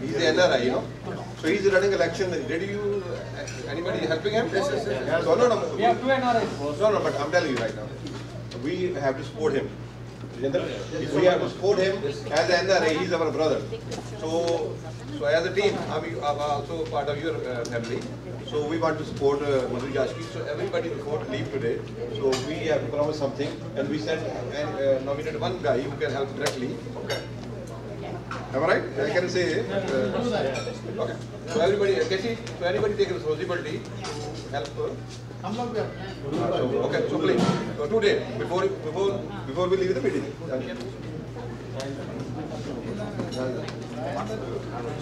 He's the NRI, you know. So he's running election. Did you, uh, anybody helping him? Yes, yes, yes. So no, no. We have two NRIs. No, no, but I'm telling you right now. We have to support him. We have to support him as NRA, he's our brother. So, so as a team, I'm I'm also part of your uh, family. So we want to support uh, Madhu. So everybody before to leave today. So we have to promise something and we send and uh, nominate one guy who can help directly. Okay. Am I right? I can say. Uh, okay. So everybody, Casey, so anybody take responsibility to help. Uh, so, okay. So please, so today before before before we leave the meeting.